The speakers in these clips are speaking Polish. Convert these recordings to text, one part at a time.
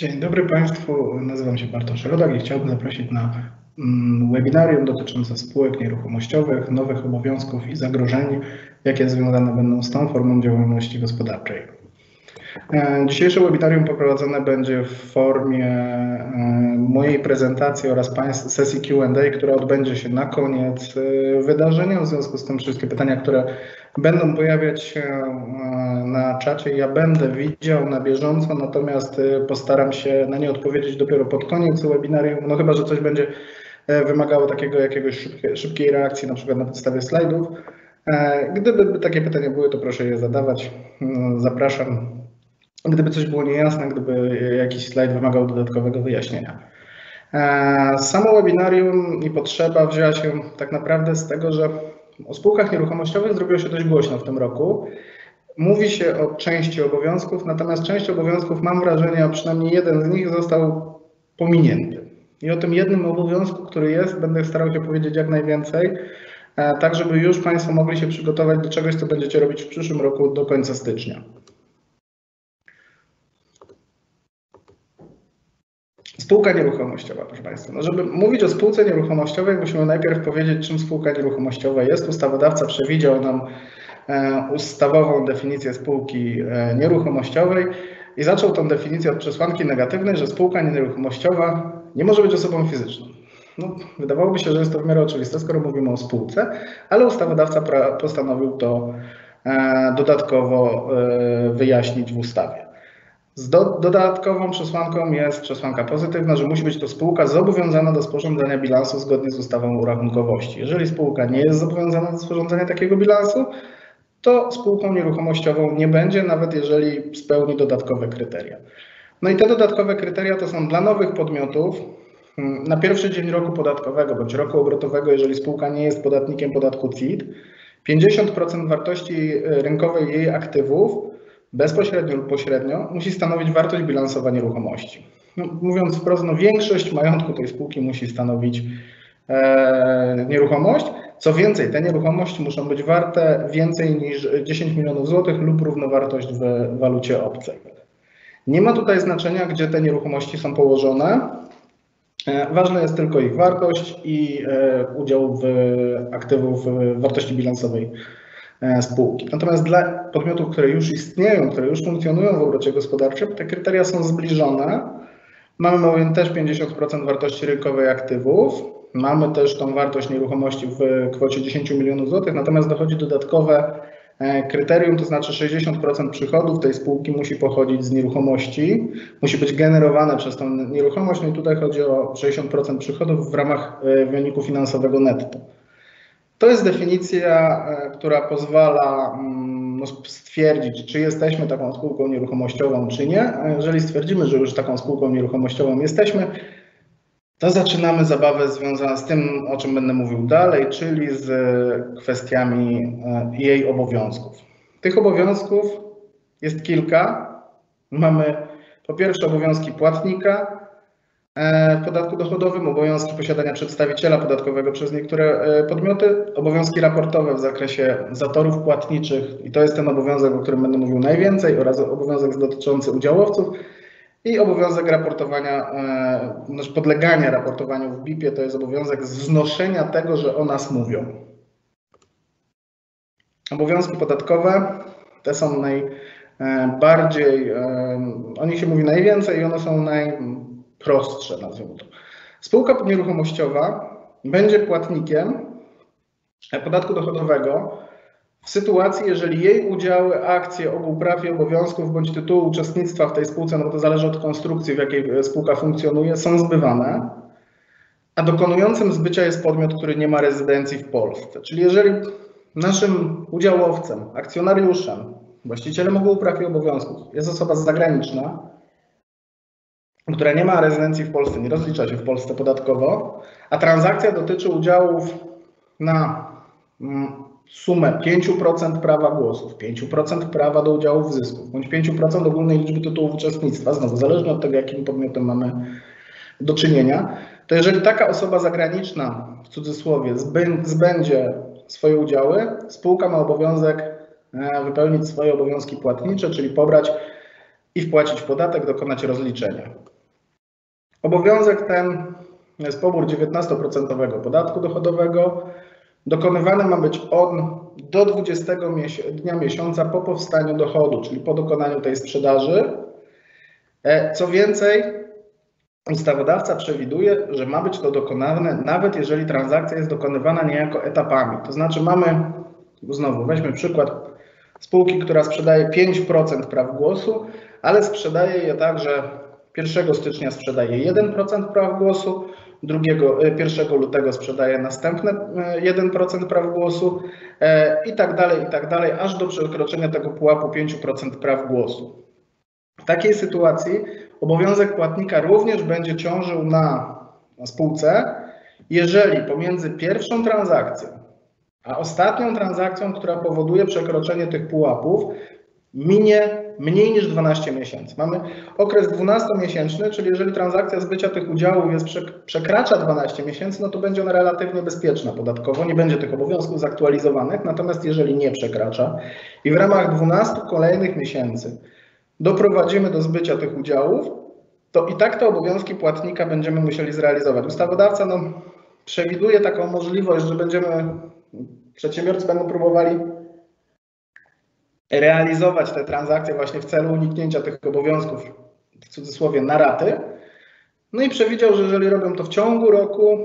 Dzień dobry Państwu, nazywam się Bartosz Rodak i chciałbym zaprosić na mm, webinarium dotyczące spółek nieruchomościowych, nowych obowiązków i zagrożeń, jakie związane będą z tą formą działalności gospodarczej. E, dzisiejsze webinarium poprowadzone będzie w formie e, mojej prezentacji oraz sesji Q&A, która odbędzie się na koniec e, wydarzenia. W związku z tym wszystkie pytania, które będą pojawiać się na czacie, ja będę widział na bieżąco, natomiast postaram się na nie odpowiedzieć dopiero pod koniec webinarium, no chyba, że coś będzie wymagało takiego jakiegoś szybkiej reakcji, na przykład na podstawie slajdów. Gdyby takie pytania były, to proszę je zadawać. Zapraszam gdyby coś było niejasne, gdyby jakiś slajd wymagał dodatkowego wyjaśnienia. E, samo webinarium i potrzeba wzięła się tak naprawdę z tego, że o spółkach nieruchomościowych zrobiło się dość głośno w tym roku. Mówi się o części obowiązków, natomiast część obowiązków, mam wrażenie, a przynajmniej jeden z nich został pominięty. I o tym jednym obowiązku, który jest, będę starał się powiedzieć jak najwięcej, e, tak żeby już Państwo mogli się przygotować do czegoś, co będziecie robić w przyszłym roku do końca stycznia. Spółka nieruchomościowa, proszę Państwa. No, żeby mówić o spółce nieruchomościowej, musimy najpierw powiedzieć, czym spółka nieruchomościowa jest. Ustawodawca przewidział nam e, ustawową definicję spółki e, nieruchomościowej i zaczął tą definicję od przesłanki negatywnej, że spółka nieruchomościowa nie może być osobą fizyczną. No, wydawałoby się, że jest to w miarę oczywiste, skoro mówimy o spółce, ale ustawodawca postanowił to e, dodatkowo wyjaśnić w ustawie. Z do, dodatkową przesłanką jest przesłanka pozytywna, że musi być to spółka zobowiązana do sporządzania bilansu zgodnie z ustawą o rachunkowości. Jeżeli spółka nie jest zobowiązana do sporządzania takiego bilansu, to spółką nieruchomościową nie będzie, nawet jeżeli spełni dodatkowe kryteria. No i te dodatkowe kryteria to są dla nowych podmiotów hmm, na pierwszy dzień roku podatkowego bądź roku obrotowego, jeżeli spółka nie jest podatnikiem podatku CIT, 50% wartości rynkowej jej aktywów bezpośrednio lub pośrednio musi stanowić wartość bilansowa nieruchomości. No, mówiąc wprost, no, większość majątku tej spółki musi stanowić e, nieruchomość. Co więcej, te nieruchomości muszą być warte więcej niż 10 milionów złotych lub równowartość w walucie obcej. Nie ma tutaj znaczenia, gdzie te nieruchomości są położone. E, ważna jest tylko ich wartość i e, udział w aktywów wartości bilansowej spółki. Natomiast dla podmiotów, które już istnieją, które już funkcjonują w obrocie gospodarczym, te kryteria są zbliżone. Mamy bowiem też 50% wartości rynkowej aktywów. Mamy też tą wartość nieruchomości w kwocie 10 milionów złotych, natomiast dochodzi dodatkowe e, kryterium, to znaczy 60% przychodów tej spółki musi pochodzić z nieruchomości, musi być generowane przez tą nieruchomość, no i tutaj chodzi o 60% przychodów w ramach e, wyniku finansowego netto. To jest definicja, e, która pozwala mm, no, stwierdzić, czy jesteśmy taką spółką nieruchomościową, czy nie. A jeżeli stwierdzimy, że już taką spółką nieruchomościową jesteśmy, to zaczynamy zabawę związaną z tym, o czym będę mówił dalej, czyli z kwestiami e, jej obowiązków. Tych obowiązków jest kilka. Mamy po pierwsze obowiązki płatnika, w podatku dochodowym, obowiązki posiadania przedstawiciela podatkowego przez niektóre e, podmioty, obowiązki raportowe w zakresie zatorów płatniczych i to jest ten obowiązek, o którym będę mówił najwięcej oraz obowiązek dotyczący udziałowców i obowiązek raportowania, e, znaczy podlegania raportowaniu w BIP-ie to jest obowiązek znoszenia tego, że o nas mówią. Obowiązki podatkowe te są najbardziej, o nich się mówi najwięcej i one są naj prostsze, nazwijmy to. Spółka nieruchomościowa będzie płatnikiem podatku dochodowego w sytuacji, jeżeli jej udziały, akcje, ogół praw i obowiązków bądź tytułu uczestnictwa w tej spółce, no to zależy od konstrukcji, w jakiej spółka funkcjonuje, są zbywane, a dokonującym zbycia jest podmiot, który nie ma rezydencji w Polsce. Czyli jeżeli naszym udziałowcem, akcjonariuszem, właścicielem ogółu praw i obowiązków jest osoba zagraniczna, która nie ma rezydencji w Polsce, nie rozlicza się w Polsce podatkowo, a transakcja dotyczy udziałów na mm, sumę 5% prawa głosów, 5% prawa do udziału w zysku, bądź 5% ogólnej liczby tytułów uczestnictwa, znowu zależnie od tego, jakim podmiotem mamy do czynienia, to jeżeli taka osoba zagraniczna, w cudzysłowie, zbędzie swoje udziały, spółka ma obowiązek e, wypełnić swoje obowiązki płatnicze, czyli pobrać i wpłacić podatek, dokonać rozliczenia. Obowiązek ten jest pobór 19% podatku dochodowego. Dokonywany ma być on do 20 dnia miesiąca po powstaniu dochodu, czyli po dokonaniu tej sprzedaży. E, co więcej, ustawodawca przewiduje, że ma być to dokonane nawet jeżeli transakcja jest dokonywana niejako etapami. To znaczy mamy, znowu weźmy przykład spółki, która sprzedaje 5% praw głosu, ale sprzedaje je tak, że 1 stycznia sprzedaje 1% praw głosu, 2, 1 e, lutego sprzedaje następne 1% e, praw głosu e, i tak dalej, i tak dalej, aż do przekroczenia tego pułapu 5% praw głosu. W takiej sytuacji obowiązek płatnika również będzie ciążył na, na spółce, jeżeli pomiędzy pierwszą transakcją a ostatnią transakcją, która powoduje przekroczenie tych pułapów, minie mniej niż 12 miesięcy. Mamy okres 12-miesięczny, czyli jeżeli transakcja zbycia tych udziałów jest, przekracza 12 miesięcy, no to będzie ona relatywnie bezpieczna podatkowo, nie będzie tych obowiązków zaktualizowanych, natomiast jeżeli nie przekracza i w ramach 12 kolejnych miesięcy doprowadzimy do zbycia tych udziałów, to i tak te obowiązki płatnika będziemy musieli zrealizować. Ustawodawca no, przewiduje taką możliwość, że będziemy, przedsiębiorcy będą próbowali realizować te transakcje właśnie w celu uniknięcia tych obowiązków, w cudzysłowie, na raty. No i przewidział, że jeżeli robią to w ciągu roku,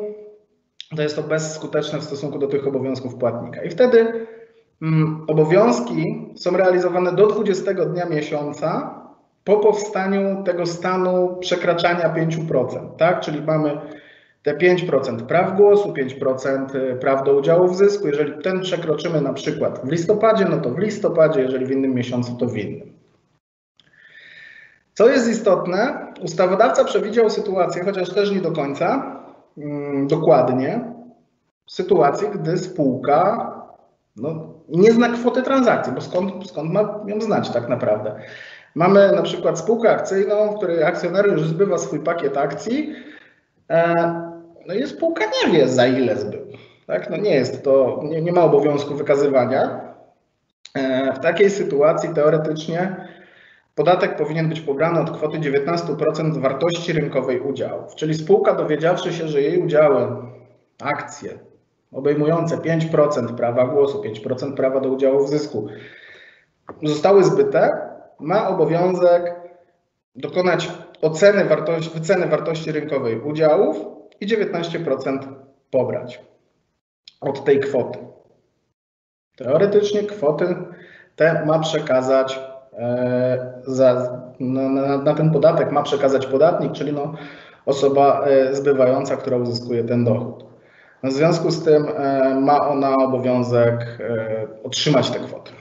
to jest to bezskuteczne w stosunku do tych obowiązków płatnika. I wtedy mm, obowiązki są realizowane do 20 dnia miesiąca po powstaniu tego stanu przekraczania 5%, tak? Czyli mamy te 5% praw głosu, 5% y, praw do udziału w zysku. Jeżeli ten przekroczymy na przykład w listopadzie, no to w listopadzie, jeżeli w innym miesiącu, to w innym. Co jest istotne, ustawodawca przewidział sytuację, chociaż też nie do końca mm, dokładnie, sytuację, gdy spółka no, nie zna kwoty transakcji, bo skąd, skąd ma ją znać tak naprawdę. Mamy na przykład spółkę akcyjną, w której akcjonariusz zbywa swój pakiet akcji, e, no i spółka nie wie, za ile zbył. Tak? No nie jest to, nie, nie ma obowiązku wykazywania. E, w takiej sytuacji teoretycznie podatek powinien być pobrany od kwoty 19% wartości rynkowej udziałów. Czyli spółka dowiedziawszy się, że jej udziały, akcje obejmujące 5% prawa głosu, 5% prawa do udziału w zysku zostały zbyte, ma obowiązek dokonać oceny wartości, wyceny wartości rynkowej udziałów i 19% pobrać od tej kwoty. Teoretycznie kwoty te ma przekazać e, za, na, na, ten podatek ma przekazać podatnik, czyli no osoba e, zbywająca, która uzyskuje ten dochód. W związku z tym e, ma ona obowiązek otrzymać tę kwotę.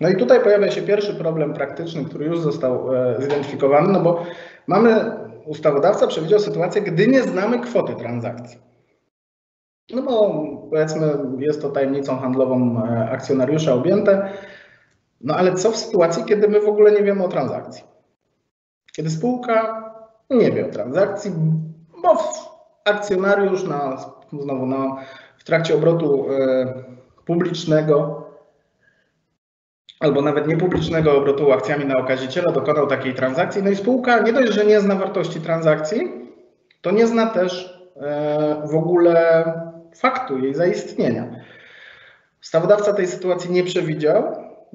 No i tutaj pojawia się pierwszy problem praktyczny, który już został zidentyfikowany, no bo mamy ustawodawca przewidział sytuację, gdy nie znamy kwoty transakcji. No bo powiedzmy, jest to tajemnicą handlową e, akcjonariusza objęte. No ale co w sytuacji, kiedy my w ogóle nie wiemy o transakcji? Kiedy spółka nie wie o transakcji, bo akcjonariusz na, znowu na, w trakcie obrotu e, publicznego albo nawet niepublicznego obrotu akcjami na okaziciela dokonał takiej transakcji. No i spółka nie dość, że nie zna wartości transakcji, to nie zna też e, w ogóle faktu jej zaistnienia. Ustawodawca tej sytuacji nie przewidział,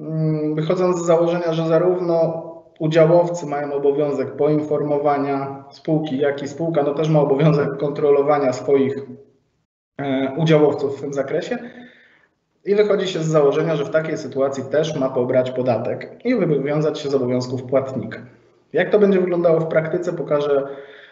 mm, wychodząc z założenia, że zarówno udziałowcy mają obowiązek poinformowania spółki, jak i spółka no też ma obowiązek kontrolowania swoich e, udziałowców w tym zakresie, i wychodzi się z założenia, że w takiej sytuacji też ma pobrać podatek i wywiązać się z obowiązków płatnika. Jak to będzie wyglądało w praktyce, pokażę,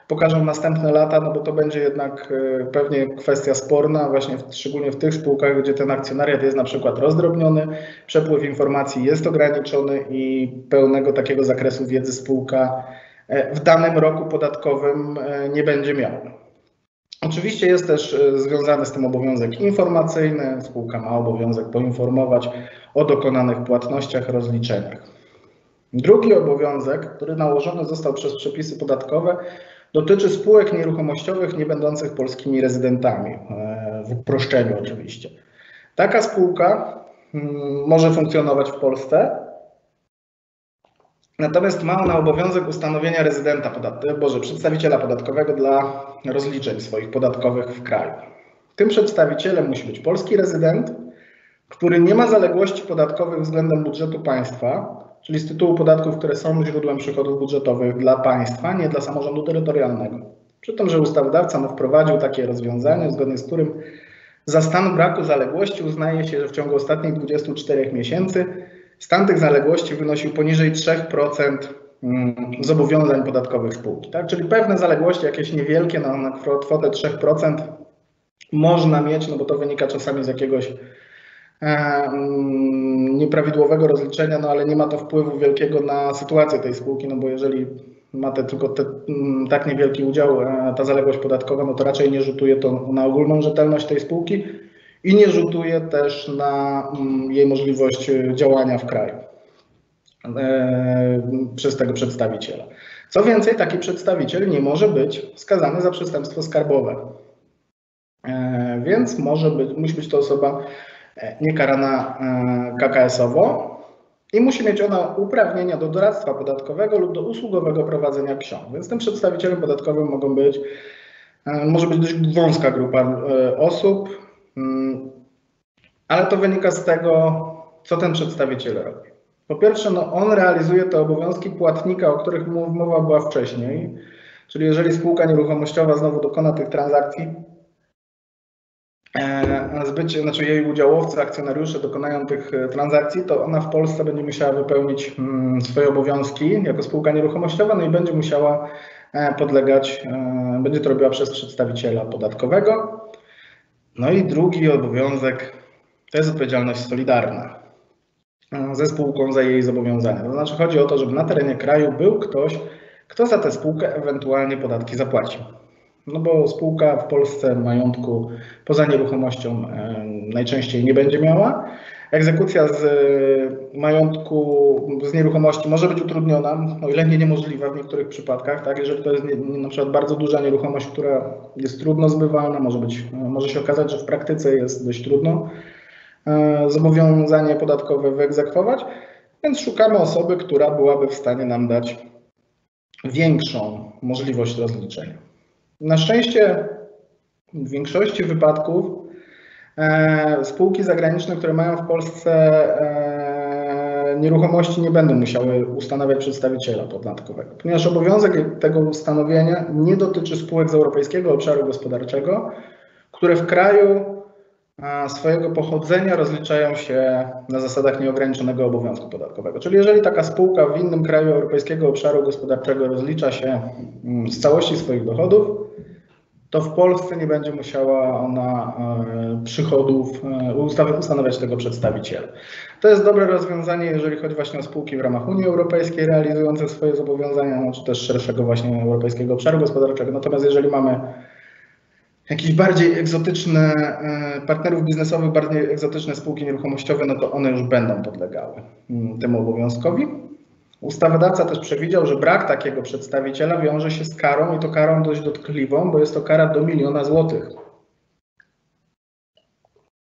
pokażą następne lata, no bo to będzie jednak e, pewnie kwestia sporna, właśnie w, szczególnie w tych spółkach, gdzie ten akcjonariat jest na przykład rozdrobniony, przepływ informacji jest ograniczony i pełnego takiego zakresu wiedzy spółka e, w danym roku podatkowym e, nie będzie miała. Oczywiście jest też e, związany z tym obowiązek informacyjny. Spółka ma obowiązek poinformować o dokonanych płatnościach, rozliczeniach. Drugi obowiązek, który nałożony został przez przepisy podatkowe, dotyczy spółek nieruchomościowych nie będących polskimi rezydentami, e, w uproszczeniu oczywiście. Taka spółka mm, może funkcjonować w Polsce Natomiast ma ona obowiązek ustanowienia rezydenta podatkowego, boże, przedstawiciela podatkowego dla rozliczeń swoich podatkowych w kraju. Tym przedstawicielem musi być polski rezydent, który nie ma zaległości podatkowych względem budżetu państwa, czyli z tytułu podatków, które są źródłem przychodów budżetowych dla państwa, nie dla samorządu terytorialnego. Przy tym, że ustawodawca no, wprowadził takie rozwiązanie, zgodnie z którym za stan braku zaległości uznaje się, że w ciągu ostatnich 24 miesięcy stan tych zaległości wynosił poniżej 3% mm, zobowiązań podatkowych spółki. Tak? Czyli pewne zaległości, jakieś niewielkie na, na kwotę 3% można mieć, no bo to wynika czasami z jakiegoś e, mm, nieprawidłowego rozliczenia, no ale nie ma to wpływu wielkiego na sytuację tej spółki, no bo jeżeli ma te, tylko te, mm, tak niewielki udział, e, ta zaległość podatkowa, no to raczej nie rzutuje to na ogólną rzetelność tej spółki i nie rzutuje też na mm, jej możliwość e, działania w kraju e, przez tego przedstawiciela. Co więcej, taki przedstawiciel nie może być skazany za przestępstwo skarbowe. Więc może być, musi być to osoba niekarana KKS-owo, i musi mieć ona uprawnienia do doradztwa podatkowego lub do usługowego prowadzenia ksiąg. Więc tym przedstawicielem podatkowym mogą być, e, może być dość wąska grupa e, osób, ale to wynika z tego, co ten przedstawiciel robi. Po pierwsze, no on realizuje te obowiązki płatnika, o których mowa była wcześniej, czyli jeżeli spółka nieruchomościowa znowu dokona tych transakcji, E, zbycie, znaczy jej udziałowcy, akcjonariusze dokonają tych e, transakcji, to ona w Polsce będzie musiała wypełnić mm, swoje obowiązki jako spółka nieruchomościowa, no i będzie musiała e, podlegać, będzie to robiła przez przedstawiciela podatkowego. No i drugi obowiązek to jest odpowiedzialność solidarna ze spółką za jej zobowiązania. To znaczy chodzi o to, żeby na terenie kraju był ktoś, kto za tę spółkę ewentualnie podatki zapłaci. No bo spółka w Polsce majątku poza nieruchomością e, najczęściej nie będzie miała. Egzekucja z e, majątku, z nieruchomości może być utrudniona, o ile nie niemożliwa w niektórych przypadkach. Tak? Jeżeli to jest nie, na przykład bardzo duża nieruchomość, która jest trudno zbywalna, może, być, może się okazać, że w praktyce jest dość trudno e, zobowiązanie podatkowe wyegzekwować, więc szukamy osoby, która byłaby w stanie nam dać większą możliwość rozliczenia. Na szczęście w większości wypadków spółki zagraniczne, które mają w Polsce e, nieruchomości, nie będą musiały ustanawiać przedstawiciela podatkowego, ponieważ obowiązek tego ustanowienia nie dotyczy spółek z Europejskiego Obszaru Gospodarczego, które w kraju swojego pochodzenia rozliczają się na zasadach nieograniczonego obowiązku podatkowego. Czyli jeżeli taka spółka w innym kraju Europejskiego Obszaru Gospodarczego rozlicza się mm, z całości swoich dochodów, to w Polsce nie będzie musiała ona e, przychodów e, ustanawiać tego przedstawiciela. To jest dobre rozwiązanie, jeżeli chodzi właśnie o spółki w ramach Unii Europejskiej realizujące swoje zobowiązania, no, czy też szerszego właśnie Europejskiego Obszaru Gospodarczego. Natomiast jeżeli mamy jakieś bardziej egzotyczne e, partnerów biznesowych, bardziej egzotyczne spółki nieruchomościowe, no to one już będą podlegały mm, temu obowiązkowi. Ustawodawca też przewidział, że brak takiego przedstawiciela wiąże się z karą i to karą dość dotkliwą, bo jest to kara do miliona złotych.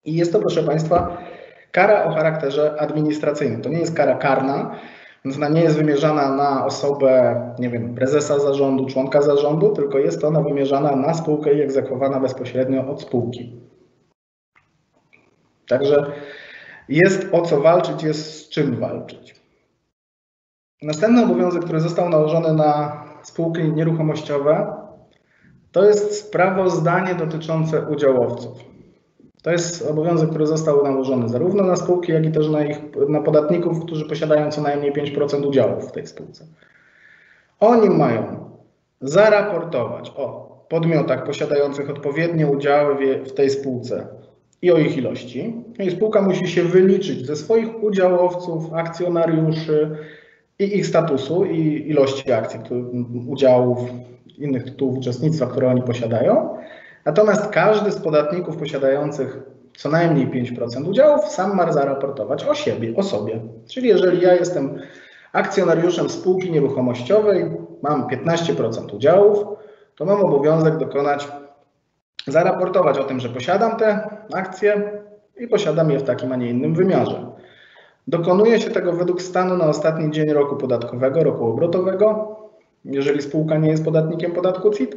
I jest to, proszę Państwa, kara o charakterze administracyjnym. To nie jest kara karna, więc ona nie jest wymierzana na osobę, nie wiem, prezesa zarządu, członka zarządu, tylko jest ona wymierzana na spółkę i egzekwowana bezpośrednio od spółki. Także jest o co walczyć, jest z czym walczyć. Następny obowiązek, który został nałożony na spółki nieruchomościowe, to jest sprawozdanie dotyczące udziałowców. To jest obowiązek, który został nałożony zarówno na spółki, jak i też na, ich, na podatników, którzy posiadają co najmniej 5% udziałów w tej spółce. Oni mają zaraportować o podmiotach posiadających odpowiednie udziały w tej spółce i o ich ilości. I spółka musi się wyliczyć ze swoich udziałowców, akcjonariuszy i ich statusu i ilości akcji, udziałów, innych tytułów uczestnictwa, które oni posiadają Natomiast każdy z podatników posiadających co najmniej 5% udziałów sam ma zaraportować o siebie, o sobie. Czyli jeżeli ja jestem akcjonariuszem spółki nieruchomościowej, mam 15% udziałów, to mam obowiązek dokonać, zaraportować o tym, że posiadam te akcje i posiadam je w takim, a nie innym wymiarze. Dokonuje się tego według stanu na ostatni dzień roku podatkowego, roku obrotowego, jeżeli spółka nie jest podatnikiem podatku CIT.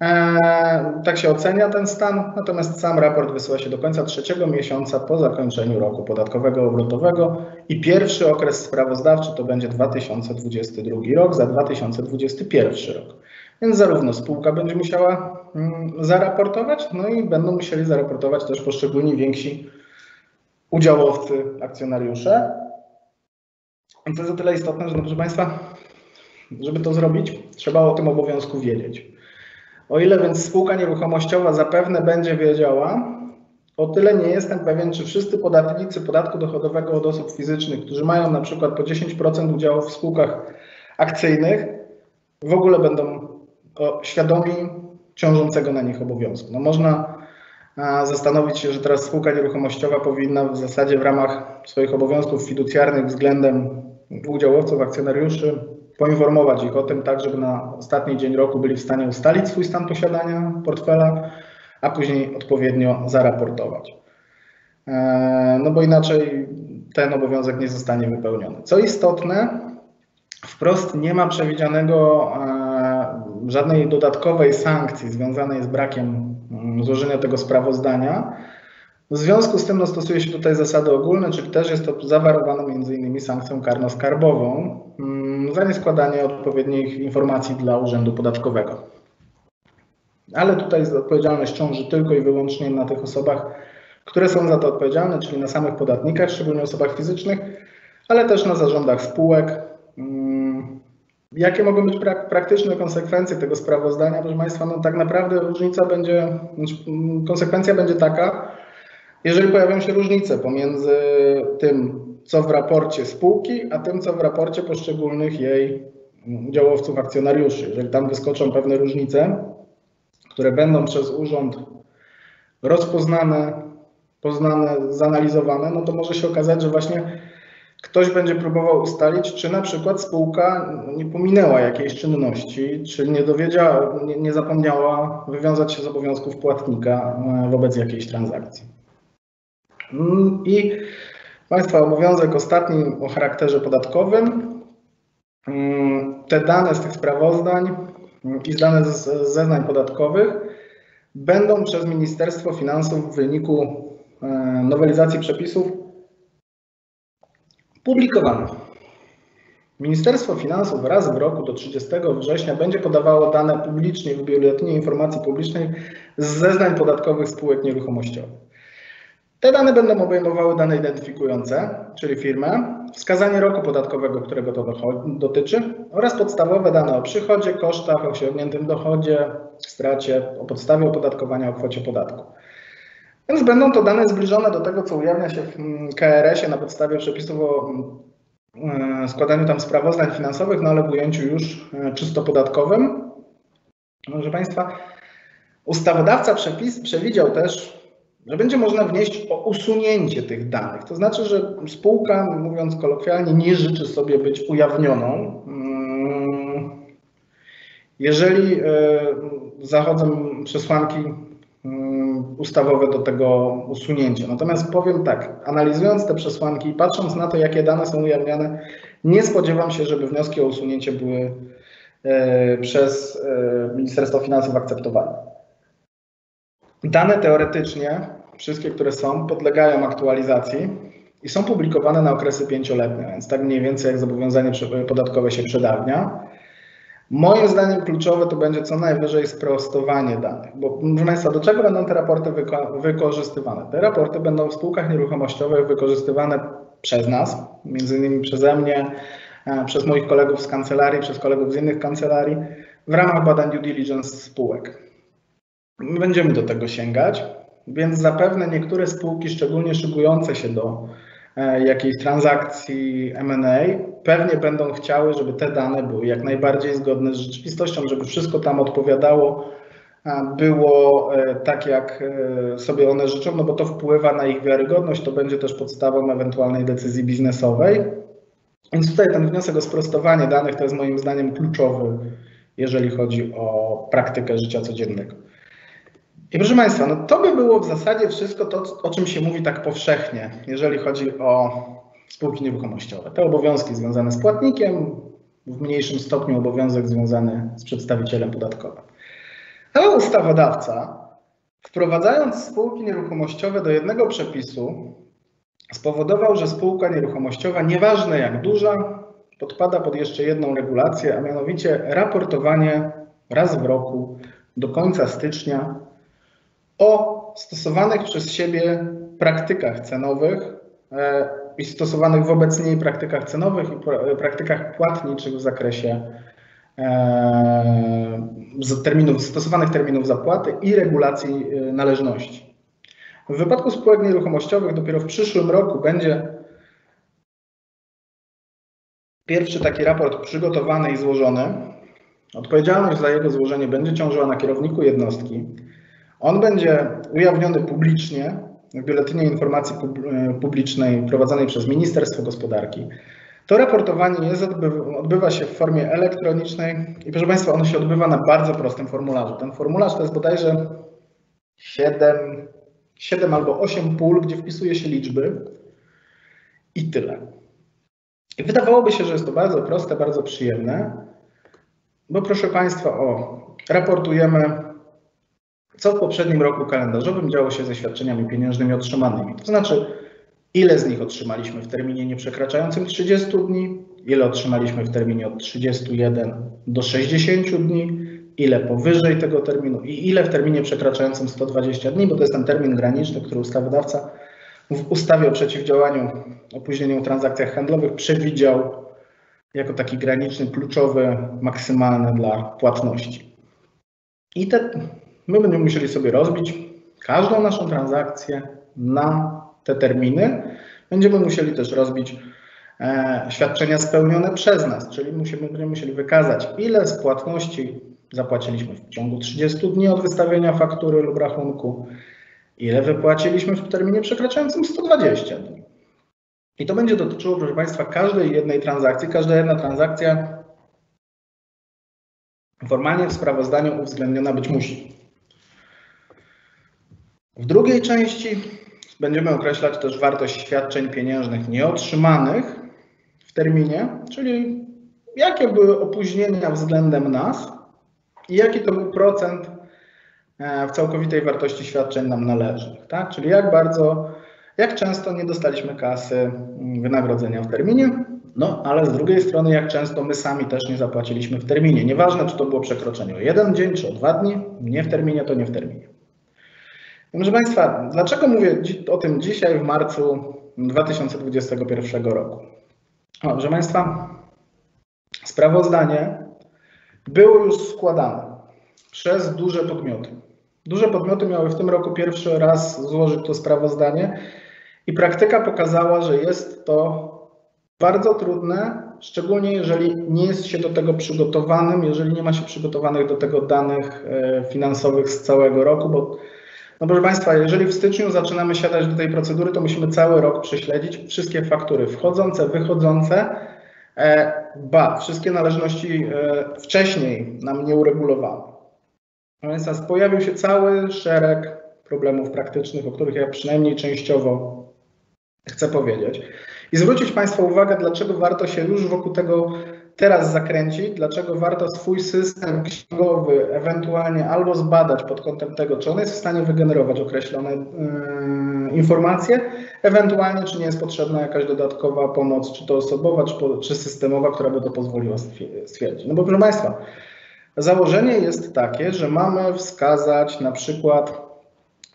E, tak się ocenia ten stan, natomiast sam raport wysyła się do końca trzeciego miesiąca po zakończeniu roku podatkowego obrotowego i pierwszy okres sprawozdawczy to będzie 2022 rok za 2021 rok. Więc zarówno spółka będzie musiała mm, zaraportować, no i będą musieli zaraportować też poszczególni więksi udziałowcy, akcjonariusze. I to jest o tyle istotne, że no, proszę Państwa, żeby to zrobić, trzeba o tym obowiązku wiedzieć. O ile więc spółka nieruchomościowa zapewne będzie wiedziała, o tyle nie jestem pewien, czy wszyscy podatnicy podatku dochodowego od osób fizycznych, którzy mają na przykład po 10% udziałów w spółkach akcyjnych, w ogóle będą świadomi ciążącego na nich obowiązku. No można zastanowić się, że teraz spółka nieruchomościowa powinna w zasadzie w ramach swoich obowiązków fiducjarnych względem udziałowców, akcjonariuszy poinformować ich o tym tak, żeby na ostatni dzień roku byli w stanie ustalić swój stan posiadania portfela, a później odpowiednio zaraportować. E, no bo inaczej ten obowiązek nie zostanie wypełniony. Co istotne, wprost nie ma przewidzianego e, żadnej dodatkowej sankcji związanej z brakiem mm, złożenia tego sprawozdania. W związku z tym no, stosuje się tutaj zasady ogólne, czyli też jest to zawarowane m.in. sankcją karno-skarbową mm, za nieskładanie odpowiednich informacji dla Urzędu Podatkowego. Ale tutaj odpowiedzialność ciąży tylko i wyłącznie na tych osobach, które są za to odpowiedzialne, czyli na samych podatnikach, szczególnie osobach fizycznych, ale też na zarządach spółek. Mm, jakie mogą być praktyczne konsekwencje tego sprawozdania? Proszę Państwa, no tak naprawdę różnica będzie, znaczy, konsekwencja będzie taka, jeżeli pojawią się różnice pomiędzy tym, co w raporcie spółki, a tym, co w raporcie poszczególnych jej udziałowców, akcjonariuszy. Jeżeli tam wyskoczą pewne różnice, które będą przez urząd rozpoznane, poznane, zanalizowane, no to może się okazać, że właśnie ktoś będzie próbował ustalić, czy na przykład spółka nie pominęła jakiejś czynności, czy nie dowiedziała, nie, nie zapomniała wywiązać się z obowiązków płatnika e, wobec jakiejś transakcji. Mm, I Państwa obowiązek ostatni o charakterze podatkowym. Mm, te dane z tych sprawozdań mm, i dane z zeznań podatkowych będą przez Ministerstwo Finansów w wyniku e, nowelizacji przepisów publikowane. Ministerstwo Finansów raz w roku do 30 września będzie podawało dane publicznie w Biuletynie Informacji Publicznej z zeznań podatkowych spółek nieruchomościowych. Te dane będą obejmowały dane identyfikujące, czyli firmę, wskazanie roku podatkowego, którego to dotyczy oraz podstawowe dane o przychodzie, kosztach, osiągniętym dochodzie, stracie, o podstawie opodatkowania, o kwocie podatku. Więc będą to dane zbliżone do tego, co ujawnia się w mm, KRS-ie na podstawie przepisów o mm, składaniu tam sprawozdań finansowych, no ale w ujęciu już e, czysto podatkowym. Proszę Państwa, ustawodawca przepis przewidział też że będzie można wnieść o usunięcie tych danych. To znaczy, że spółka, mówiąc kolokwialnie, nie życzy sobie być ujawnioną. Mm, jeżeli e, zachodzą przesłanki ustawowe do tego usunięcia. Natomiast powiem tak, analizując te przesłanki i patrząc na to, jakie dane są ujawniane, nie spodziewam się, żeby wnioski o usunięcie były e, przez e, Ministerstwo Finansów akceptowane. Dane teoretycznie, wszystkie, które są, podlegają aktualizacji i są publikowane na okresy pięcioletnie, więc tak mniej więcej jak zobowiązanie podatkowe się przedawnia. Moim zdaniem kluczowe to będzie co najwyżej sprostowanie danych, bo proszę Państwa, do czego będą te raporty wyko wykorzystywane? Te raporty będą w spółkach nieruchomościowych wykorzystywane przez nas, między innymi przeze mnie, e, przez moich kolegów z kancelarii, przez kolegów z innych kancelarii, w ramach badań due diligence spółek. Będziemy do tego sięgać, więc zapewne niektóre spółki, szczególnie szykujące się do jakiejś transakcji M&A, pewnie będą chciały, żeby te dane były jak najbardziej zgodne z rzeczywistością, żeby wszystko tam odpowiadało, było e, tak, jak e, sobie one życzą, no bo to wpływa na ich wiarygodność, to będzie też podstawą ewentualnej decyzji biznesowej. Więc tutaj ten wniosek o sprostowanie danych to jest moim zdaniem kluczowy, jeżeli chodzi o praktykę życia codziennego. I proszę Państwa, no to by było w zasadzie wszystko to, o czym się mówi tak powszechnie, jeżeli chodzi o spółki nieruchomościowe. Te obowiązki związane z płatnikiem, w mniejszym stopniu obowiązek związany z przedstawicielem podatkowym. Ale ustawodawca, wprowadzając spółki nieruchomościowe do jednego przepisu, spowodował, że spółka nieruchomościowa, nieważne jak duża, podpada pod jeszcze jedną regulację, a mianowicie raportowanie raz w roku do końca stycznia o stosowanych przez siebie praktykach cenowych e, i stosowanych wobec niej praktykach cenowych i praktykach płatniczych w zakresie e, terminów, stosowanych terminów zapłaty i regulacji e, należności. W wypadku spółek nieruchomościowych dopiero w przyszłym roku będzie pierwszy taki raport przygotowany i złożony. Odpowiedzialność za jego złożenie będzie ciążyła na kierowniku jednostki. On będzie ujawniony publicznie w Biuletynie Informacji Publicznej prowadzonej przez Ministerstwo Gospodarki. To raportowanie jest, odbywa się w formie elektronicznej i proszę Państwa, ono się odbywa na bardzo prostym formularzu. Ten formularz to jest bodajże 7, 7 albo 8 pól, gdzie wpisuje się liczby i tyle. I wydawałoby się, że jest to bardzo proste, bardzo przyjemne, bo proszę Państwa, o, raportujemy, co w poprzednim roku kalendarzowym działo się ze świadczeniami pieniężnymi otrzymanymi. To znaczy, ile z nich otrzymaliśmy w terminie nieprzekraczającym 30 dni, ile otrzymaliśmy w terminie od 31 do 60 dni, ile powyżej tego terminu i ile w terminie przekraczającym 120 dni, bo to jest ten termin graniczny, który ustawodawca w ustawie o przeciwdziałaniu opóźnieniom w transakcjach handlowych przewidział jako taki graniczny, kluczowy, maksymalny dla płatności. I te, my będziemy musieli sobie rozbić każdą naszą transakcję na te terminy. Będziemy musieli też rozbić e, świadczenia spełnione przez nas, czyli musimy, będziemy musieli wykazać, ile z płatności zapłaciliśmy w ciągu 30 dni od wystawienia faktury lub rachunku, ile wypłaciliśmy w terminie przekraczającym 120 dni. I to będzie dotyczyło, proszę Państwa, każdej jednej transakcji. Każda jedna transakcja formalnie w sprawozdaniu uwzględniona być musi. W drugiej części będziemy określać też wartość świadczeń pieniężnych nieotrzymanych w terminie, czyli jakie były opóźnienia względem nas i jaki to był procent e, w całkowitej wartości świadczeń nam należnych. Tak? Czyli jak bardzo jak często nie dostaliśmy kasy mm, wynagrodzenia w terminie, no ale z drugiej strony, jak często my sami też nie zapłaciliśmy w terminie. Nieważne, czy to było przekroczenie o jeden dzień, czy o dwa dni, nie w terminie, to nie w terminie. Proszę Państwa, dlaczego mówię o tym dzisiaj w marcu 2021 roku? O, proszę Państwa, sprawozdanie było już składane przez duże podmioty. Duże podmioty miały w tym roku pierwszy raz złożyć to sprawozdanie i praktyka pokazała, że jest to bardzo trudne, szczególnie jeżeli nie jest się do tego przygotowanym, jeżeli nie ma się przygotowanych do tego danych e, finansowych z całego roku, bo no proszę Państwa, jeżeli w styczniu zaczynamy siadać do tej procedury, to musimy cały rok prześledzić wszystkie faktury wchodzące, wychodzące, e, ba, wszystkie należności e, wcześniej nam nie uregulowano. No więc pojawił się cały szereg problemów praktycznych, o których ja przynajmniej częściowo chcę powiedzieć. I zwrócić Państwa uwagę, dlaczego warto się już wokół tego teraz zakręcić, dlaczego warto swój system księgowy ewentualnie albo zbadać pod kątem tego, czy on jest w stanie wygenerować określone yy, informacje, ewentualnie czy nie jest potrzebna jakaś dodatkowa pomoc, czy to osobowa, czy, czy systemowa, która by to pozwoliła stwierdzić. No bo proszę Państwa, założenie jest takie, że mamy wskazać na przykład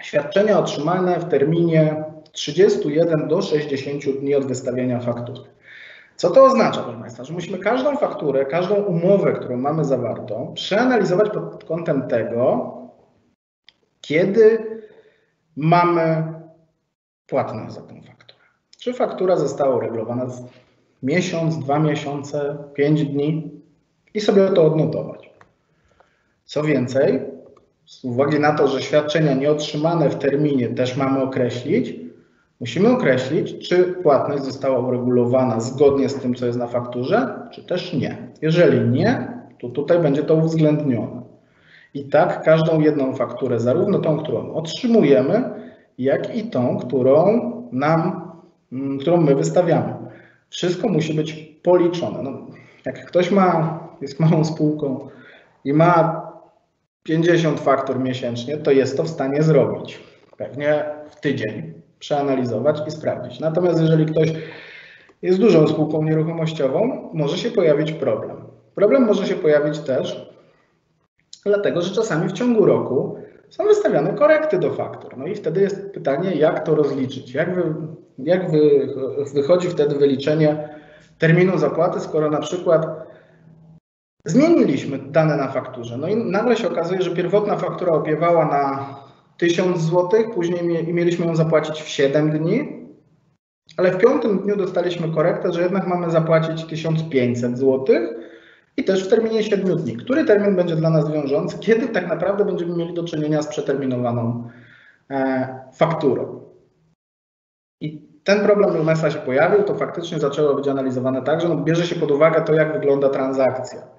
świadczenia otrzymane w terminie 31 do 60 dni od wystawienia faktury. Co to oznacza, proszę Państwa? Że musimy każdą fakturę, każdą umowę, którą mamy zawartą, przeanalizować pod kątem tego, kiedy mamy płatność za tę fakturę. Czy faktura została uregulowana miesiąc, dwa miesiące, pięć dni i sobie to odnotować. Co więcej, z uwagi na to, że świadczenia nieotrzymane w terminie też mamy określić, Musimy określić, czy płatność została uregulowana zgodnie z tym, co jest na fakturze, czy też nie. Jeżeli nie, to tutaj będzie to uwzględnione. I tak każdą jedną fakturę, zarówno tą, którą otrzymujemy, jak i tą, którą nam, mm, którą my wystawiamy. Wszystko musi być policzone. No, jak ktoś ma, jest małą spółką i ma 50 faktur miesięcznie, to jest to w stanie zrobić. Pewnie w tydzień przeanalizować i sprawdzić. Natomiast jeżeli ktoś jest dużą spółką nieruchomościową, może się pojawić problem. Problem może się pojawić też dlatego, że czasami w ciągu roku są wystawiane korekty do faktur. No i wtedy jest pytanie, jak to rozliczyć? Jak, wy, jak wy, wychodzi wtedy wyliczenie terminu zapłaty, skoro na przykład zmieniliśmy dane na fakturze. No i nagle się okazuje, że pierwotna faktura opiewała na 1000 zł, później mieliśmy ją zapłacić w 7 dni, ale w piątym dniu dostaliśmy korektę, że jednak mamy zapłacić 1500 zł i też w terminie 7 dni. Który termin będzie dla nas wiążący? Kiedy tak naprawdę będziemy mieli do czynienia z przeterminowaną e, fakturą? I ten problem u Mesa się pojawił, to faktycznie zaczęło być analizowane tak, że bierze się pod uwagę to, jak wygląda transakcja.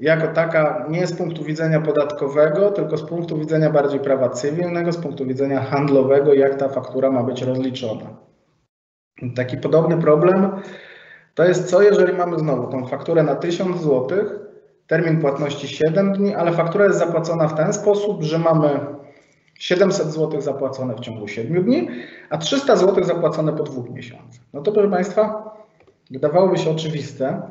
Jako taka nie z punktu widzenia podatkowego, tylko z punktu widzenia bardziej prawa cywilnego, z punktu widzenia handlowego, jak ta faktura ma być rozliczona. Taki podobny problem to jest co, jeżeli mamy znowu tą fakturę na 1000 zł, termin płatności 7 dni, ale faktura jest zapłacona w ten sposób, że mamy 700 zł zapłacone w ciągu 7 dni, a 300 zł zapłacone po dwóch miesiącach. No to proszę Państwa, wydawałoby się oczywiste,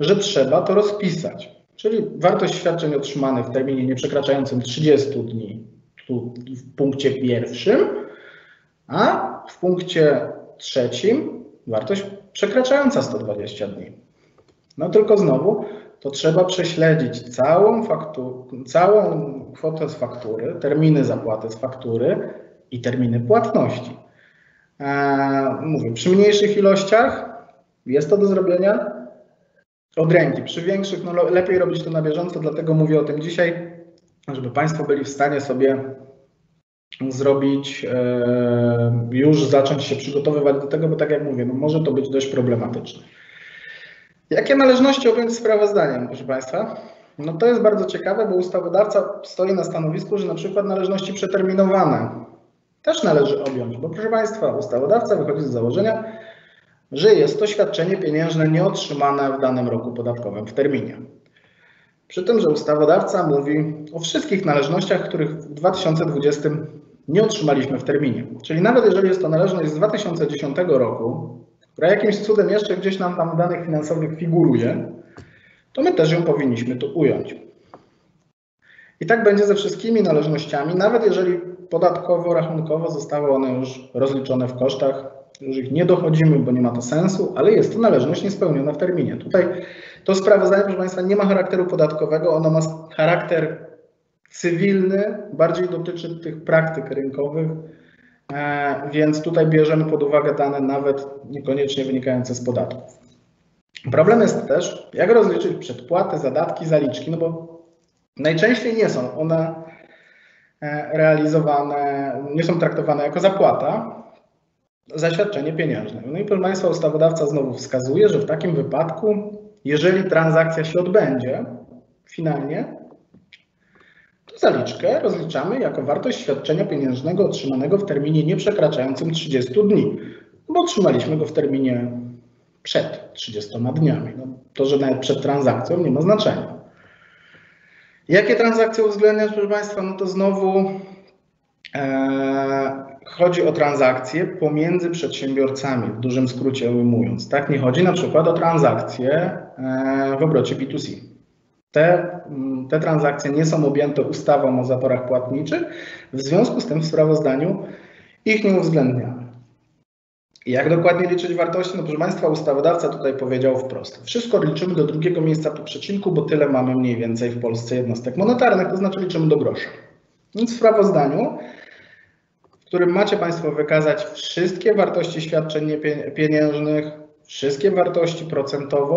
że trzeba to rozpisać. Czyli wartość świadczeń otrzymanych w terminie nieprzekraczającym 30 dni tu w punkcie pierwszym, a w punkcie trzecim wartość przekraczająca 120 dni. No tylko znowu to trzeba prześledzić całą, faktu, całą kwotę z faktury, terminy zapłaty z faktury i terminy płatności. Eee, mówię, przy mniejszych ilościach jest to do zrobienia od ręki. Przy większych no, lepiej robić to na bieżąco, dlatego mówię o tym dzisiaj, żeby Państwo byli w stanie sobie zrobić, e, już zacząć się przygotowywać do tego, bo tak jak mówię, no może to być dość problematyczne. Jakie należności objąć sprawozdaniem, proszę Państwa? No to jest bardzo ciekawe, bo ustawodawca stoi na stanowisku, że na przykład należności przeterminowane też należy objąć, bo proszę Państwa, ustawodawca wychodzi z założenia, że jest to świadczenie pieniężne nieotrzymane w danym roku podatkowym w terminie. Przy tym, że ustawodawca mówi o wszystkich należnościach, których w 2020 nie otrzymaliśmy w terminie. Czyli nawet jeżeli jest to należność z 2010 roku, która jakimś cudem jeszcze gdzieś nam tam w danych finansowych figuruje, to my też ją powinniśmy tu ująć. I tak będzie ze wszystkimi należnościami, nawet jeżeli podatkowo, rachunkowo zostały one już rozliczone w kosztach, ich nie dochodzimy, bo nie ma to sensu, ale jest to należność niespełniona w terminie. Tutaj to sprawozdanie, proszę Państwa, nie ma charakteru podatkowego, ono ma charakter cywilny, bardziej dotyczy tych praktyk rynkowych, e, więc tutaj bierzemy pod uwagę dane nawet niekoniecznie wynikające z podatków. Problem jest też, jak rozliczyć przedpłaty, zadatki, zaliczki, no bo najczęściej nie są one e, realizowane, nie są traktowane jako zapłata, zaświadczenie pieniężne. No i proszę Państwa, ustawodawca znowu wskazuje, że w takim wypadku, jeżeli transakcja się odbędzie finalnie, to zaliczkę rozliczamy jako wartość świadczenia pieniężnego otrzymanego w terminie nieprzekraczającym 30 dni, bo otrzymaliśmy go w terminie przed 30 dniami. No, to, że nawet przed transakcją nie ma znaczenia. Jakie transakcje uwzględniać, proszę Państwa? No to znowu e, chodzi o transakcje pomiędzy przedsiębiorcami, w dużym skrócie ujmując. Tak, nie chodzi na przykład o transakcje e, w obrocie B2C. Te, mm, te transakcje nie są objęte ustawą o zaporach płatniczych, w związku z tym w sprawozdaniu ich nie uwzględniamy. Jak dokładnie liczyć wartości? No proszę Państwa, ustawodawca tutaj powiedział wprost. Wszystko liczymy do drugiego miejsca po przecinku, bo tyle mamy mniej więcej w Polsce jednostek monetarnych, to znaczy liczymy do grosza. Więc w sprawozdaniu, którym macie Państwo wykazać wszystkie wartości świadczeń pieniężnych, wszystkie wartości procentowo,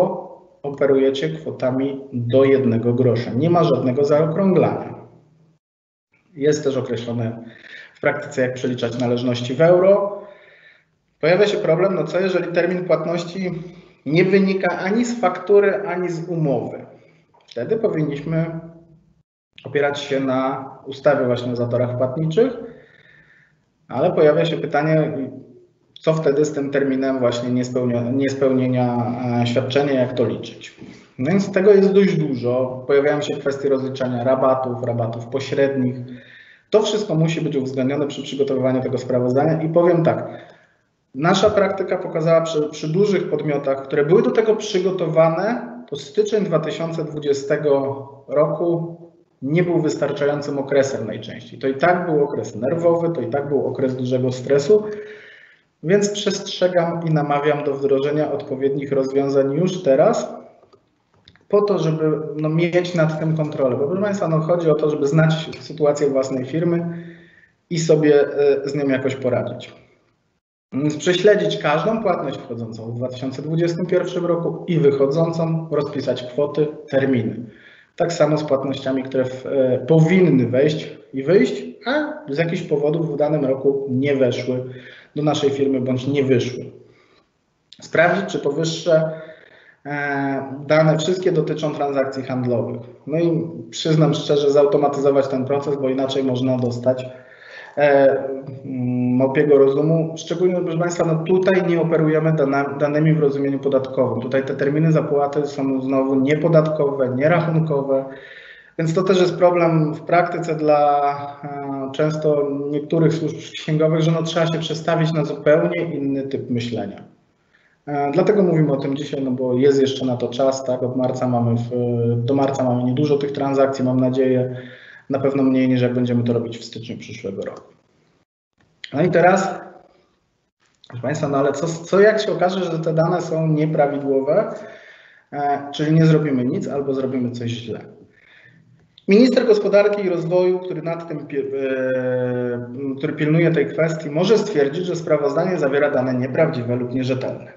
operujecie kwotami do jednego grosza. Nie ma żadnego zaokrąglania. Jest też określone w praktyce, jak przeliczać należności w euro. Pojawia się problem, no co jeżeli termin płatności nie wynika ani z faktury, ani z umowy. Wtedy powinniśmy opierać się na ustawie właśnie o zatorach płatniczych, ale pojawia się pytanie, co wtedy z tym terminem właśnie niespełnienia, niespełnienia świadczenia, jak to liczyć. No więc tego jest dość dużo. Pojawiają się kwestie rozliczania rabatów, rabatów pośrednich. To wszystko musi być uwzględnione przy przygotowywaniu tego sprawozdania i powiem tak, nasza praktyka pokazała przy, przy dużych podmiotach, które były do tego przygotowane, to styczeń 2020 roku nie był wystarczającym okresem najczęściej. To i tak był okres nerwowy, to i tak był okres dużego stresu, więc przestrzegam i namawiam do wdrożenia odpowiednich rozwiązań już teraz, po to, żeby no, mieć nad tym kontrolę. Bo proszę Państwa, no, chodzi o to, żeby znać sytuację własnej firmy i sobie e, z nią jakoś poradzić. Prześledzić każdą płatność wchodzącą w 2021 roku i wychodzącą, rozpisać kwoty, terminy. Tak samo z płatnościami, które w, e, powinny wejść i wyjść, a z jakichś powodów w danym roku nie weszły do naszej firmy bądź nie wyszły. Sprawdzić, czy powyższe e, dane wszystkie dotyczą transakcji handlowych. No i przyznam szczerze, zautomatyzować ten proces, bo inaczej można dostać e, małpiego rozumu. Szczególnie, proszę Państwa, no tutaj nie operujemy danymi w rozumieniu podatkowym. Tutaj te terminy zapłaty są znowu niepodatkowe, nierachunkowe, więc to też jest problem w praktyce dla e, często niektórych służb księgowych, że no trzeba się przestawić na zupełnie inny typ myślenia. E, dlatego mówimy o tym dzisiaj, no bo jest jeszcze na to czas, tak? Od marca mamy w, do marca mamy niedużo tych transakcji, mam nadzieję, na pewno mniej niż jak będziemy to robić w styczniu przyszłego roku. No i teraz, proszę Państwa, no ale co, co jak się okaże, że te dane są nieprawidłowe, e, czyli nie zrobimy nic albo zrobimy coś źle. Minister Gospodarki i Rozwoju, który nad tym, e, który pilnuje tej kwestii, może stwierdzić, że sprawozdanie zawiera dane nieprawdziwe lub nierzetelne.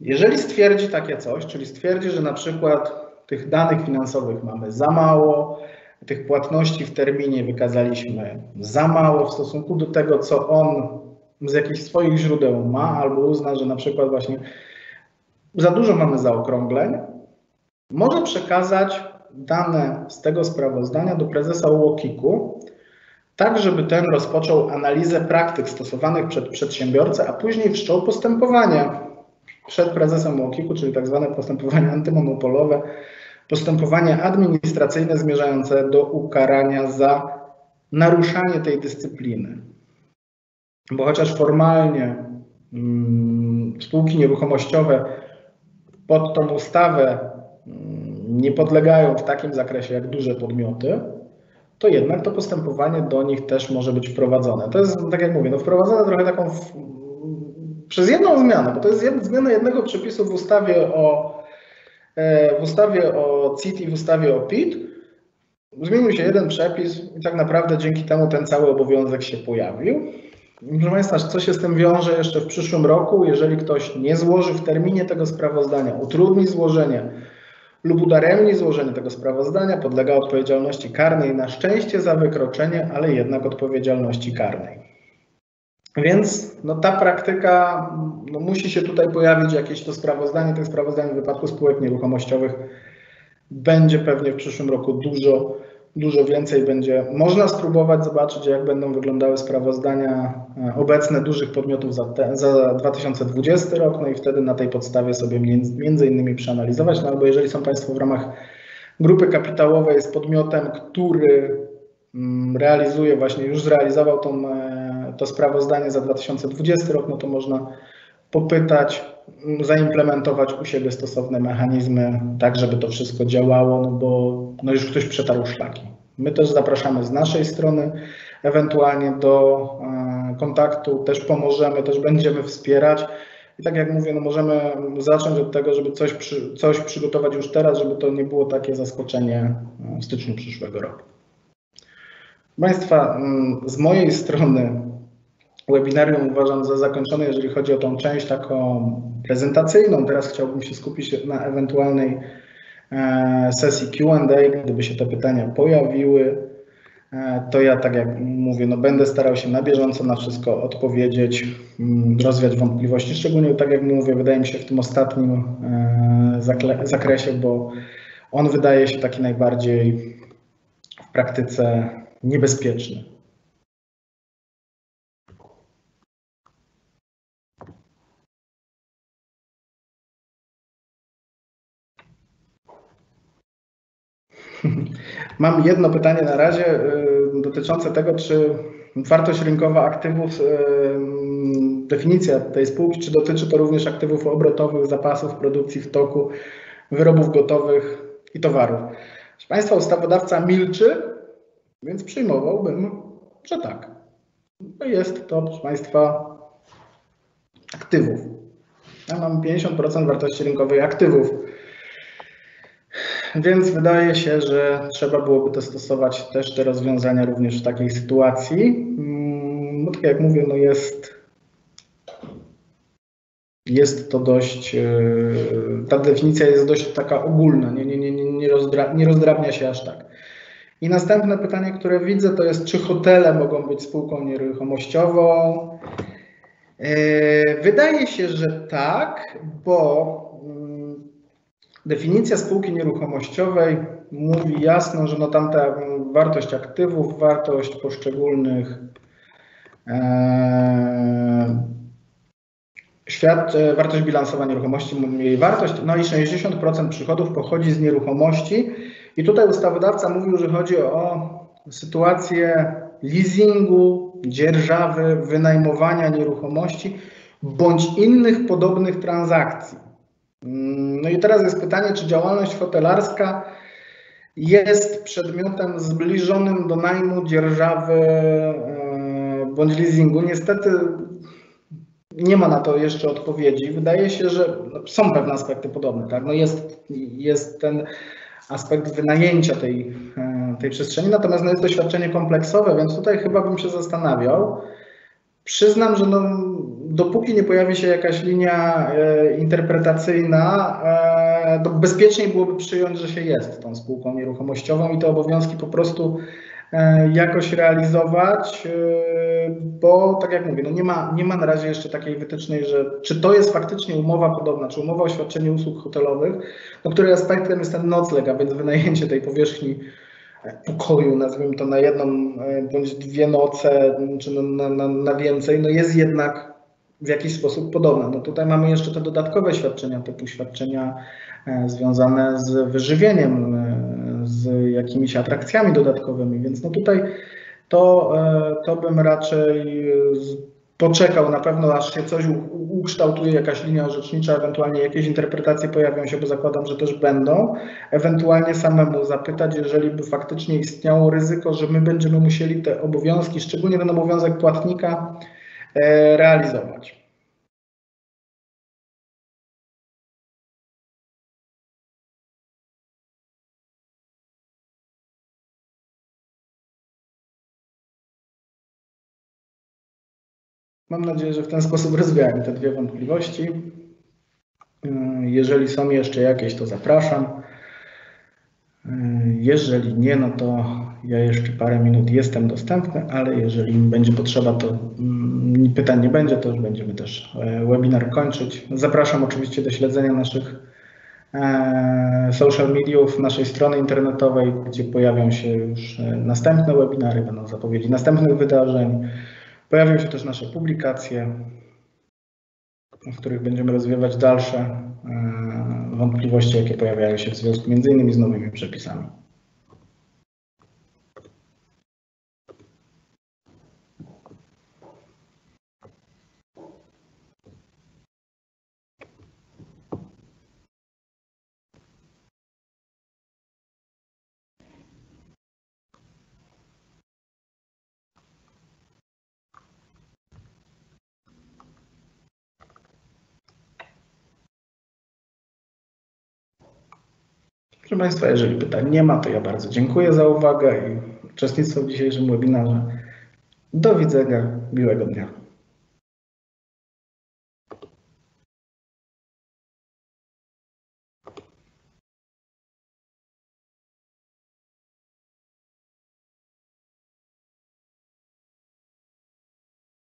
Jeżeli stwierdzi takie coś, czyli stwierdzi, że na przykład tych danych finansowych mamy za mało, tych płatności w terminie wykazaliśmy za mało w stosunku do tego, co on z jakichś swoich źródeł ma, albo uzna, że na przykład właśnie za dużo mamy zaokrągleń, może przekazać dane z tego sprawozdania do prezesa UOKiK-u, tak żeby ten rozpoczął analizę praktyk stosowanych przed przedsiębiorcę, a później wszczął postępowania przed prezesem UOKiK-u, czyli tak zwane postępowania antymonopolowe, postępowania administracyjne zmierzające do ukarania za naruszanie tej dyscypliny. Bo chociaż formalnie mm, spółki nieruchomościowe pod tą ustawę mm, nie podlegają w takim zakresie jak duże podmioty, to jednak to postępowanie do nich też może być wprowadzone. To jest, tak jak mówię, no wprowadzone trochę taką w, przez jedną zmianę, bo to jest zmiana jednego przepisu w ustawie o w ustawie o CIT i w ustawie o PIT zmienił się jeden przepis i tak naprawdę dzięki temu ten cały obowiązek się pojawił. Proszę Państwa, co się z tym wiąże jeszcze w przyszłym roku? Jeżeli ktoś nie złoży w terminie tego sprawozdania, utrudni złożenie lub udaremni złożenie tego sprawozdania, podlega odpowiedzialności karnej na szczęście za wykroczenie, ale jednak odpowiedzialności karnej. Więc no, ta praktyka, no, musi się tutaj pojawić jakieś to sprawozdanie. Tych sprawozdań w wypadku spółek nieruchomościowych będzie pewnie w przyszłym roku dużo, dużo więcej. Będzie można spróbować zobaczyć, jak będą wyglądały sprawozdania e, obecne dużych podmiotów za, te, za 2020 rok, no i wtedy na tej podstawie sobie między, między innymi przeanalizować. No albo jeżeli są Państwo w ramach grupy kapitałowej z podmiotem, który mm, realizuje właśnie, już zrealizował tą e, to sprawozdanie za 2020 rok, no to można popytać, zaimplementować u siebie stosowne mechanizmy, tak żeby to wszystko działało, no bo no już ktoś przetarł szlaki. My też zapraszamy z naszej strony, ewentualnie do e, kontaktu, też pomożemy, też będziemy wspierać. I tak jak mówię, no możemy zacząć od tego, żeby coś, przy, coś przygotować już teraz, żeby to nie było takie zaskoczenie w styczniu przyszłego roku. Państwa, mm, z mojej strony webinarium uważam za zakończone, jeżeli chodzi o tą część taką prezentacyjną. Teraz chciałbym się skupić na ewentualnej e, sesji Q&A, gdyby się te pytania pojawiły, e, to ja tak jak mówię, no będę starał się na bieżąco na wszystko odpowiedzieć, mm, rozwiać wątpliwości, szczególnie tak jak mówię, wydaje mi się w tym ostatnim e, zakresie, bo on wydaje się taki najbardziej w praktyce niebezpieczny. Mam jedno pytanie na razie y, dotyczące tego, czy wartość rynkowa aktywów, y, definicja tej spółki, czy dotyczy to również aktywów obrotowych, zapasów produkcji w toku, wyrobów gotowych i towarów. Proszę Państwa, ustawodawca milczy, więc przyjmowałbym, że tak. Jest to, proszę Państwa, aktywów. Ja mam 50% wartości rynkowej aktywów. Więc wydaje się, że trzeba byłoby to stosować też te rozwiązania również w takiej sytuacji. No tak jak mówię, no jest, jest to dość, e, ta definicja jest dość taka ogólna, nie, nie, nie, nie, rozdra, nie rozdrabnia się aż tak. I następne pytanie, które widzę, to jest, czy hotele mogą być spółką nieruchomościową? E, wydaje się, że tak, bo mm, definicja spółki nieruchomościowej mówi jasno, że no tamta wartość aktywów, wartość poszczególnych e, świat, e, wartość bilansowa nieruchomości, jej wartość, no i 60% przychodów pochodzi z nieruchomości. I tutaj ustawodawca mówił, że chodzi o sytuację leasingu, dzierżawy, wynajmowania nieruchomości bądź innych podobnych transakcji. Mm, no i teraz jest pytanie, czy działalność hotelarska jest przedmiotem zbliżonym do najmu, dzierżawy e, bądź leasingu. Niestety nie ma na to jeszcze odpowiedzi. Wydaje się, że są pewne aspekty podobne. Tak? No jest, jest ten aspekt wynajęcia tej, e, tej przestrzeni, natomiast no jest to świadczenie kompleksowe, więc tutaj chyba bym się zastanawiał. Przyznam, że no, dopóki nie pojawi się jakaś linia e, interpretacyjna, e, to bezpieczniej byłoby przyjąć, że się jest tą spółką nieruchomościową i te obowiązki po prostu e, jakoś realizować, bo tak jak mówię, no nie, ma, nie ma na razie jeszcze takiej wytycznej, że czy to jest faktycznie umowa podobna, czy umowa o świadczeniu usług hotelowych, no której aspektem jest ten nocleg, a więc wynajęcie tej powierzchni pokoju, nazwijmy to na jedną bądź dwie noce, czy na, na, na więcej, no jest jednak w jakiś sposób podobna. No tutaj mamy jeszcze te dodatkowe świadczenia, typu świadczenia e, związane z wyżywieniem, e, z jakimiś atrakcjami dodatkowymi, więc no tutaj to, to bym raczej poczekał na pewno, aż się coś ukształtuje, jakaś linia orzecznicza, ewentualnie jakieś interpretacje pojawią się, bo zakładam, że też będą. Ewentualnie samemu zapytać, jeżeli by faktycznie istniało ryzyko, że my będziemy musieli te obowiązki, szczególnie ten obowiązek płatnika, e, realizować. Mam nadzieję, że w ten sposób rozwiałem te dwie wątpliwości. Jeżeli są jeszcze jakieś, to zapraszam. Jeżeli nie, no to ja jeszcze parę minut jestem dostępny, ale jeżeli będzie potrzeba, to mm, pytań nie będzie, to już będziemy też e, webinar kończyć. Zapraszam oczywiście do śledzenia naszych e, social mediów, naszej strony internetowej, gdzie pojawią się już e, następne webinary, będą zapowiedzi następnych wydarzeń. Pojawią się też nasze publikacje, w których będziemy rozwiewać dalsze wątpliwości, jakie pojawiają się w związku między innymi z nowymi przepisami. Proszę Państwa, jeżeli pytań nie ma, to ja bardzo dziękuję za uwagę i uczestnictwo w dzisiejszym webinarze. Do widzenia, miłego dnia.